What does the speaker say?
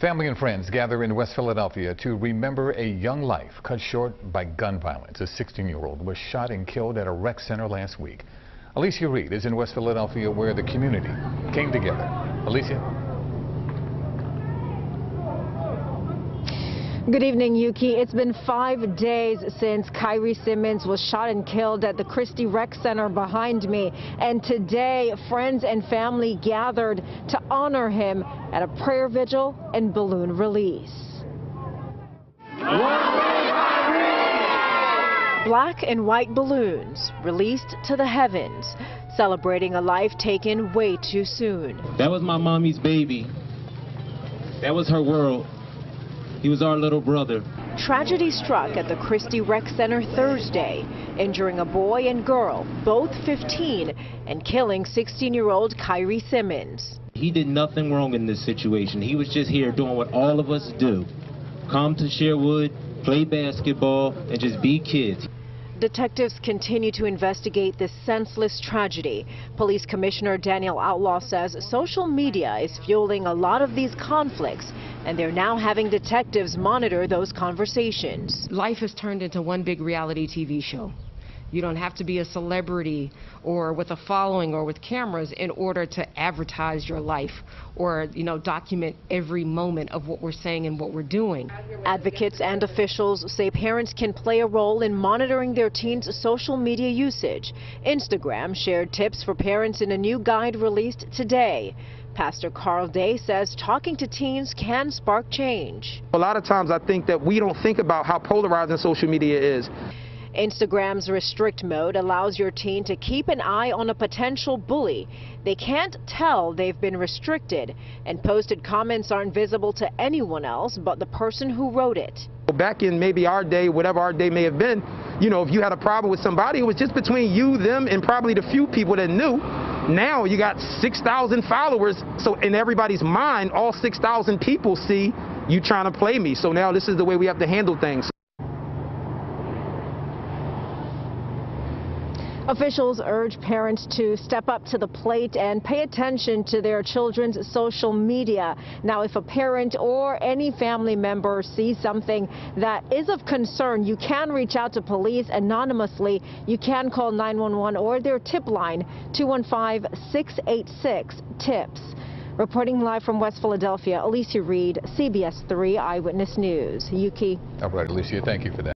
Family and friends gather in West Philadelphia to remember a young life cut short by gun violence. A 16-year-old was shot and killed at a rec center last week. Alecia Reid is in West Philadelphia where the community came together. Alecia? Good evening, Yuki. It's been five days since Kyrie Simmons was shot and killed at the Christy Rec Center behind me. And today, friends and family gathered to honor him at a prayer vigil and balloon release. Black and white balloons released to the heavens, celebrating a life taken way too soon. That was my mommy's baby. That was her world. He was our little brother. Tragedy struck at the Christy Rec Center Thursday, injuring a boy and girl, both 15, and killing 16-year-old Kyrie Simmons. He did nothing wrong in this situation. He was just here doing what all of us do. Come to Sherwood, play basketball, and just be kids. Detectives continue to investigate this senseless tragedy. Police Commissioner Danielle Outlaw says social media is fueling a lot of these conflicts, and they're now having detectives monitor those conversations. Life has turned into one big reality TV show. You don't have to be a celebrity or with a following or with cameras in order to advertise your life or, you know, document every moment of what we're saying and what we're doing. Advocates and officials say parents can play a role in monitoring their teens' social media usage. Instagram shared tips for parents in a new guide released today. Pastor Carl Day says talking to teens can spark change. A lot of times I think that we don't think about how polarizing social media is. Instagram's restrict mode allows your teen to keep an eye on a potential bully. They can't tell they've been restricted, and posted comments aren't visible to anyone else but the person who wrote it. Back in maybe our day, whatever our day may have been, you know, if you had a problem with somebody, it was just between you, them, and probably the few people that knew. Now you got 6,000 followers, so in everybody's mind, all 6,000 people see you trying to play me. So now this is the way we have to handle things. Officials urge parents to step up to the plate and pay attention to their children's social media. Now, if a parent or any family member sees something that is of concern, you can reach out to police anonymously. You can call 911 or their tip line 215-686-TIPS. Reporting live from West Philadelphia, Alecia Reid, CBS 3 Eyewitness News. Yuki. All right, Alecia, thank you for that.